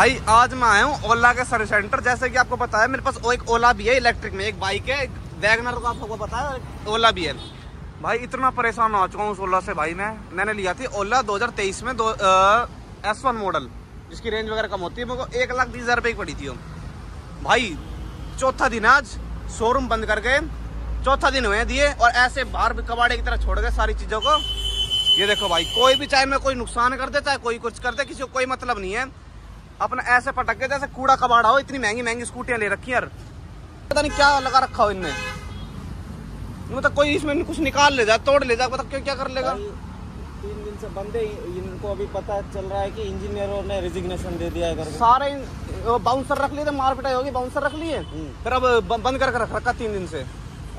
भाई, आज मैं आया हूँ ओला के सर्विस सेंटर। जैसे कि आपको पता है मेरे पास एक ओला भी है, इलेक्ट्रिक में। एक बाइक है वैगनर को आपको पता है ओला भी है। भाई, इतना परेशान हो चुका हूँ उस ओला से भाई मैं। मैंने लिया थी ओला 2023 में, दो एस वन मॉडल जिसकी रेंज वगैरह कम होती है। मेरे को एक लाख बीस हज़ार की पड़ी थी भाई, चौथा दिन आज शोरूम बंद कर गए चौथा दिन हुए दिए, और ऐसे बाहर कबाड़े की तरह छोड़ गए सारी चीज़ों को। ये देखो भाई, कोई भी, चाहे मैं कोई नुकसान कर दे, चाहे कोई कुछ कर दे, किसी को कोई मतलब नहीं है। अपना ऐसे पटक के जैसे कूड़ा कबाड़ा हो इतनी महँगी महँगी स्कूटियाँ ले रखी यार। पता नहीं क्या लगा रखा हो इनमें मतलब कोई इसमें कुछ निकाल ले जाए तोड़ ले जाए पता क्यों क्या कर लेगा? तीन दिन से बंद है इनको अभी पता चल रहा है कि इंजीनियरों ने रिजिग्नेशन दे दिया है करके सारे बाउंसर रख लिए थे मार पिटाई होगी बाउंसर रख लिए? हम्म। फिर अब बंद करके रख रखा तीन दिन से।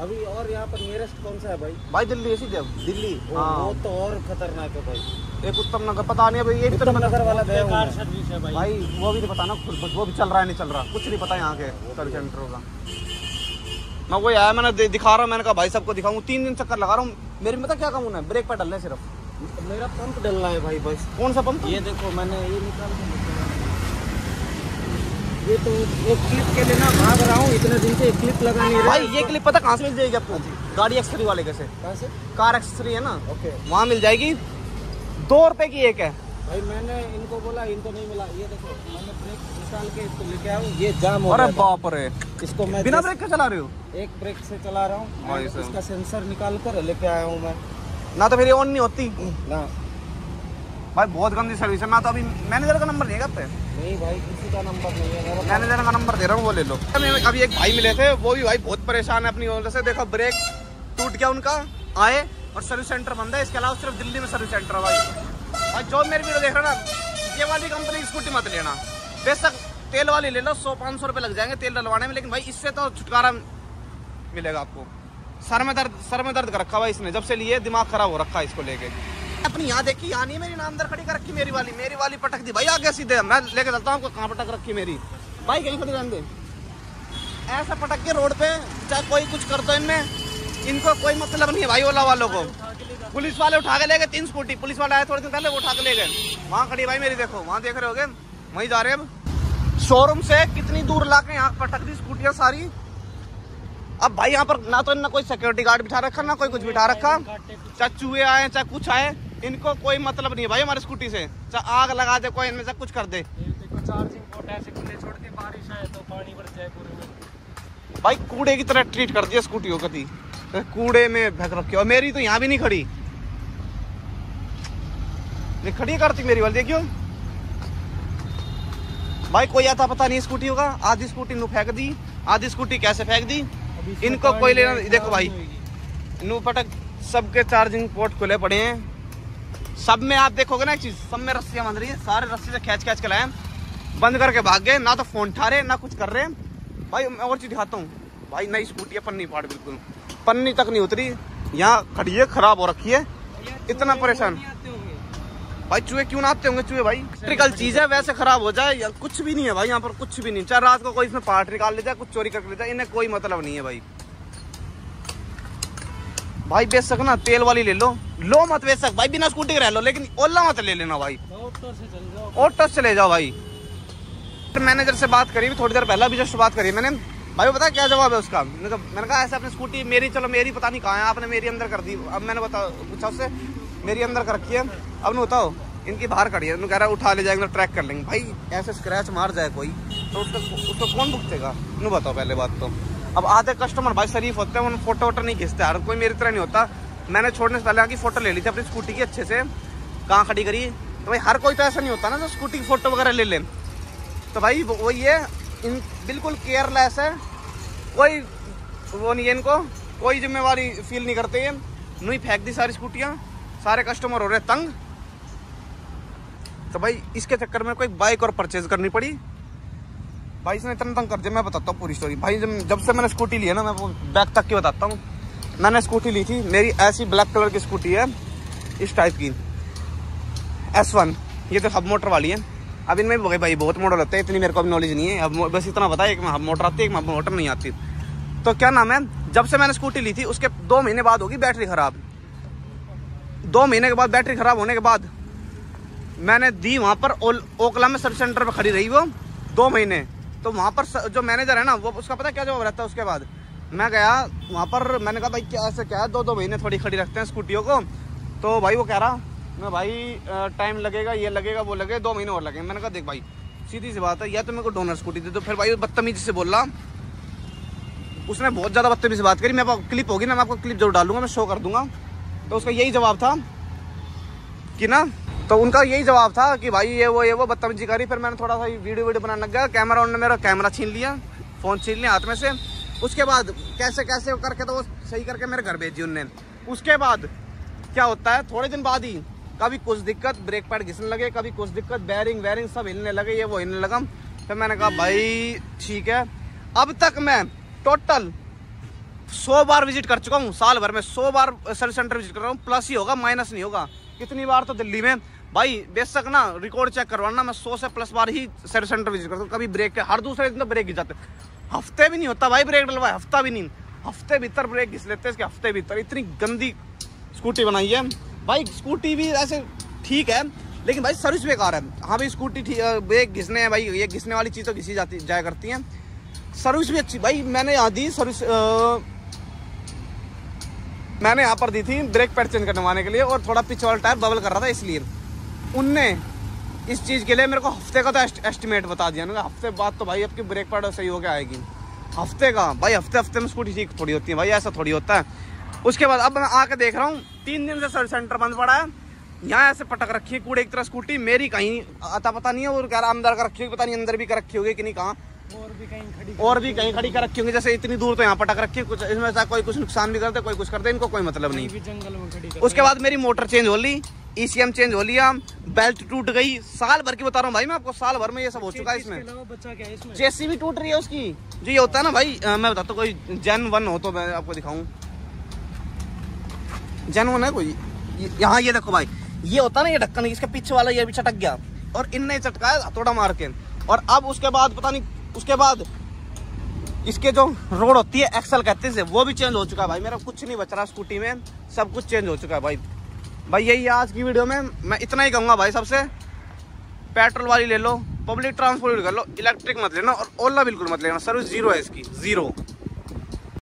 अभी और यहाँ पर नियरेस्ट कौन सा है भाई? भाई दिल्ली ऐसी दिल्ली? हाँ। वो तो और खतरनाक है भाई। एक उत्तम नगर पता नहीं अभी ये भी तो उत्तम नगर वाला गया हूँ कार मैं। सर्विस है भाई। भाई वो भी नहीं पता ना खुद वो भी चल रहा है नहीं चल रहा। कुछ नहीं पता यहाँ के सर्विस सेंटरों का मैं वही आया मैंने दे- दिखा रहा हूँ मैंने कहा भाई सबको दिखाऊँगा। तीन दिन चक्कर लगा रहा हूँ। मेरी में पता क्या कमून है? ब्रेक पे डलने सिर्फ़। मेरा पंप डलना है भाई बस। कौन सा पंप ये देखो मैंने ये निकाल ये तो एक क्लिप के लिए ना भाग रहा हूँ इतने दिन से एक क्लिप लगा नहीं रहा। भाई ये क्लिप पता कहाँ से मिल जाएगी आपको? गाड़ी एक्सरी वाले कैसे? कहाँ से? कार एक्सरी है ना। ओके। वहाँ मिल जाएगी। दो रुपए की एक है। भाई मैंने इनको बोला इनको नहीं मिला। ये देखो मैंने ब्रेक निकाल के इसको लेके आया हूँ। ये जाम हो अरे। बाप रे। इसको मैं बिना ब्रेक के चला रहे हो? एक ब्रेक से चला रहा हूँ। भाई साहब। इसका सेंसर निकाल कर लेके आया हूँ मैं। ना तो फिर ये ऑन नहीं होती। ना। भाई बहुत गंदी सर्विस है। मैं तो अभी मैनेजर का नंबर देगा पे नहीं भाई किसी का नंबर नहीं है। मैनेजर का नंबर दे रहा हूँ वो ले लो। अभी- अभी एक भाई मिले थे वो भी भाई बहुत परेशान है अपनी वजह से। देखो ब्रेक टूट गया उनका आए। और सर्विस सेंटर बंद है। इसके अलावा सिर्फ़ दिल्ली में सर्विस सेंटर है भाई। भाई जो मेरी वीडियो देख रहे ना, ये वाली कंपनी की स्कूटी मत लेना। बेशक तेल वाली ले लो, सौ पाँच सौ रुपये लग जाएँगे तेल डलवाने में, लेकिन भाई इससे तो छुटकारा मिलेगा आपको। सर में दर्द, सर में दर्द कर रखा भाई इसने। जब से लिए, दिमाग खराब हो रखा है इसको लेके। अपनी यहाँ देखी, यहाँ नहीं, मेरी नाम दर खड़ी कर रखी मेरी वाली। मेरी वाली पटक दी। भाई आगे सीधे, मैं लेके चलता हूँ कहाँ पटक रखी मेरी। भाई कहीं खड़ी रहने दे। ऐसा पटक के रोड पे, चाहे कोई कुछ कर दो इनमें। इनको कोई मतलब नहीं है भाई ओला वालों को। पुलिस वाले उठा के ले गए तीन स्कूटी। पुलिस वाले आए थोड़े दिन पहले वो उठा के ले गए। वहाँ खड़ी भाई मेरी देखो वहाँ देख रहे होगे? वहीं जा रहे हैं अब। शोरूम से कितनी दूर ला के यहाँ पटक दी स्कूटियाँ सारी। अब भाई यहाँ पर ना तो इनने कोई सिक्योरिटी गार्ड बिठा रखा ना कोई कुछ बिठा रखा। चाहे चूहे आए चाहे कुछ आए इनको कोई मतलब नहीं है भाई हमारी स्कूटी से। चाहे आग लगा दे कोई इनमें से कुछ कर दे। तो भाई कूड़े की तरह ट्रीट कर दिया स्कूटी को कभी कूड़े में भग रखी और मेरी तो यहाँ भी नहीं खड़ी। ये खड़ी करती मेरी वाली देखियो। भाई कोई आता पता नहीं स्कूटी होगा आधी स्कूटी नु फेंक दी। आधी स्कूटी कैसे फेंक दी? इनको कोई लेना देखो भाई। नहीं। नू पटक सबके चार्जिंग पोर्ट खुले पड़े हैं। सब में आप देखोगे ना एक चीज़ सब में रस्सियाँ बंध रही है। सारे रस्सी से खींच खींच के लाए बंद करके भाग गए ना तो फ़ोन ठा रहे ना कुछ कर रहे हैं। भाई मैं और चीज़ दिखाता हूँ। भाई नई स्कूटी है पन्नी फाड़ बिल्कुल। पन्नी तक नहीं उतरी यहाँ खड़ी है खराब हो रखी है। इतना परेशान। भाई चूहे क्यों ना आते होंगे चूहे भाई? इलेक्ट्रिकल चीज़ है वैसे खराब हो जाए या कुछ भी नहीं है भाई यहाँ पर कुछ भी नहीं। चाहे रात को कोई इसमें पार्ट निकाल ले जाए कुछ चोरी करके ले जाए इन्हें कोई मतलब नहीं है भाई। भाई बेशक ना तेल वाली ले लो। लो मत बेशक भाई बिना स्कूटी के रह लो लेकिन ओला मत ले लेना भाई। ऑटो से ले जाओ भाई। मैनेजर से बात करी थोड़ी देर पहले अभी जस्ट बात करी मैंने। भाई पता क्या जवाब है उसका? मैंने कहा ऐसे अपनी स्कूटी मेरी, चलो, मेरी, पता नहीं कहाँ है। आपने मेरी अंदर कर दी। अब मैंने बता पूछा उससे, मेरी अंदर कर रखी है। अब नहीं बताओ, इनकी बाहर खड़ी है। कह रहा है, उठा ले जाएँगे ट्रैक कर लेंगे। भाई, ऐसे स्क्रैच मार जाए कोई तो उसका, उसको कौन भुगतेगा? नहीं बताओ पहले बात तो। अब आधे कस्टमर भाई शरीफ होते हैं उन फ़ोटो वोटो नहीं खींचते। हर कोई मेरी तरह नहीं होता। मैंने छोड़ने से पहले की फ़ोटो ले ली थी अपनी स्कूटी की, अच्छे से। कहाँ खड़ी करी? तो भाई, हर कोई तो ऐसा नहीं होता ना जो स्कूटी की फ़ोटो वगैरह ले लें। तो भाई, वो वो ये इन, बिल्कुल केयरलेस है। कोई, वो नहीं है इनको। कोई जिम्मेवारी फील नहीं करते ये नहीं फेंक दी सारी स्कूटियाँ। सारे कस्टमर हो रहे तंग। तो भाई, इसके चक्कर में कोई बाइक और परचेज करनी पड़ी। भाई, इसने इतना तंग कर दिया, मैं बताता हूँ पूरी स्टोरी भाई, जब जब से मैंने स्कूटी ली है ना, मैं बैक तक की बताता हूँ। मैंने स्कूटी ली थी, मेरी ऐसी ब्लैक कलर की स्कूटी है, इस टाइप की। एस वन ये तो हब मोटर वाली है। अब इनमें भी भाई, बहुत मॉडल होते हैं, इतनी मेरे को अभी नॉलेज नहीं है। अब बस इतना पता है एक मोटर आती है एक में मोटर नहीं आती। तो क्या नाम है? जब से मैंने स्कूटी ली थी, उसके दो महीने बाद होगी बैटरी खराब। दो महीने के बाद बैटरी खराब होने के बाद मैंने दी वहाँ पर ओकला में सर्विस सेंटर पर खड़ी रही वो दो महीने। तो वहाँ पर जो मैनेजर है ना, वो उसका पता क्या जवाब रहता है उसके बाद? मैं गया वहाँ पर, मैंने कहा, भाई, क्या ऐसे क्या है? दो दो महीने थोड़ी खड़ी रखते हैं स्कूटियों को। तो भाई वो कह रहा मैं भाई टाइम लगेगा, ये लगेगा, वो लगेगा, दो महीने और लगेंगे। मैंने कहा, देख भाई, सीधी सी बात है, या तो मेरे को डोनर स्कूटी दे दो। फिर भाई बदतमीजी से बोल। रहा उसने बहुत ज़्यादा बदतमीजी से बात करी। मैं क्लिप होगी ना, मैं आपको क्लिप ज़रूर डालूँगा, मैं शो कर दूँगा। तो उसका यही जवाब था कि ना तो उनका यही जवाब था कि भाई, ये, वो ये, वो बदतमीजी करी। फिर मैंने थोड़ा सा वीडियो वीडियो बनाने लग गया। कैमरा उन्होंने मेरा कैमरा छीन लिया फ़ोन छीन लिया हाथ में से। उसके बाद कैसे कैसे करके तो वो सही करके मेरे घर भेजी उनने। उसके बाद क्या होता है, थोड़े दिन बाद ही कभी कुछ दिक्कत ब्रेक पैड घिसने लगे, कभी कुछ दिक्कत बैरिंग वैरिंग सब हिलने लगे, ये वो हिलने लगा। फिर मैंने कहा, भाई, ठीक है। अब तक मैं टोटल सौ बार विज़िट कर चुका हूँ, साल भर में सौ बार सर्विस सेंटर विज़िट कर रहा हूँ प्लस ही होगा माइनस नहीं होगा। कितनी बार तो दिल्ली में। भाई, बेशक ना रिकॉर्ड चेक करवाना, मैं सौ से प्लस बार ही सर्विस सेंटर विज़िट करता हूँ। कभी ब्रेक के, हर दूसरे दिन तो ब्रेक घिस जाते हफ़्ते भी नहीं होता भाई ब्रेक डलवाए, हफ़्ता भी नहीं। हफ़्ते भीतर ब्रेक घिस लेते हैं, इसके हफ़्ते भीतर। इतनी गंदी स्कूटी बनाई है। भाई स्कूटी भी ऐसे ठीक है, लेकिन भाई सर्विस बेकार है। हाँ भाई स्कूटी ब्रेक घिसने हैं भाई, ये घिसने वाली चीज़ तो घिसी जाती, जाया करती हैं। सर्विस भी अच्छी, भाई, मैंने यहाँ दी सर्विस मैंने यहाँ पर दी थी ब्रेक पैड चेंज करवाने के लिए और थोड़ा पीछे वाला टायर बबल कर रहा था, इसलिए। उनने इस चीज़ के लिए मेरे को हफ़्ते का तो एस्टिमेट बता दिया ना। हफ़्ते बाद तो भाई आपकी ब्रेक पैड सही होकर आएगी। हफ़्ते का, भाई हफ़्ते हफ़्ते में स्कूटी ठीक थोड़ी होती है, भाई, ऐसा थोड़ी होता है। उसके बाद अब मैं आके देख रहा हूँ तीन दिन से सर्विस सेंटर बंद पड़ा है। यहाँ ऐसे पटक रखी है कूड़े की तरह स्कूटी मेरी कहीं आता पता नहीं है और कह रहा अंदर का रखी होगी पता नहीं अंदर भी कर रखी होगी कि नहीं कहाँ? और भी कहीं खड़ी और भी कहीं खड़ी कर रखी होंगी जैसे इतनी दूर तो यहाँ पटक रखी है कुछ इसमें से कोई कुछ नुकसान भी करते कोई कुछ करते इनको कोई मतलब नहीं। जंगल में खड़ी उसके बाद मेरी मोटर चेंज हो ली ईसीएम चेंज हो लिया बेल्ट टूट गई साल भर की बता रहा हूँ भाई मैं आपको साल भर में ये सब हो चुका है इसमें। है इसमें? जेसी भी टूट रही है उसकी। जो ये होता है ना भाई मैं बताता हूँ कोई जैन वन हो तो मैं आपको दिखाऊँ। जैन वन है कोई यहाँ ये देखो भाई, ये होता ना ये ढक्कन, इसके पीछे वाला ये भी चटक गया, और इनने चटकाया हथौड़ा मार के। और अब उसके बाद, पता नहीं, उसके बाद इसके जो रोड होती है एक्सल कहते हैं वो भी चेंज हो चुका है भाई। मेरा कुछ नहीं बच रहा स्कूटी में, सब कुछ चेंज हो चुका है भाई। भाई, यही आज की वीडियो में, मैं इतना ही कहूँगा भाई सबसे। पेट्रोल वाली ले लो पब्लिक ट्रांसपोर्ट कर लो इलेक्ट्रिक मत लेना, और ओला बिल्कुल मत लेना सर्विस ज़ीरो है इसकी ज़ीरो